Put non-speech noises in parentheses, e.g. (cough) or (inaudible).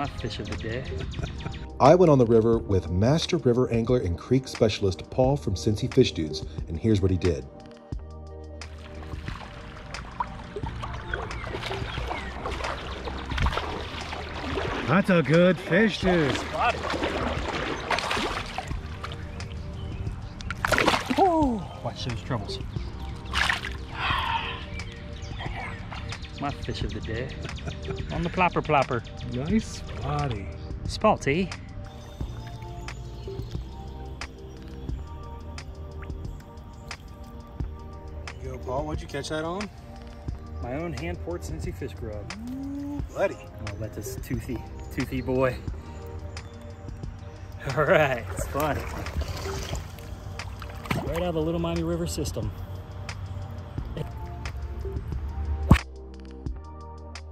my fish of the day. I went on the river with master river angler and creek specialist Paul from Cincy Fish Dudes, and here's what he did. That's a good fish, dude. Oh, watch those trebles. My fish of the day. On the plopper plopper. Nice body. Spotty. Yo, Paul, what'd you catch that on? My own hand poured Cincy fish grub. Ooh, buddy. I'll let this toothy, toothy boy. (laughs) All right, it's fun. Right out of the Little Miami River system.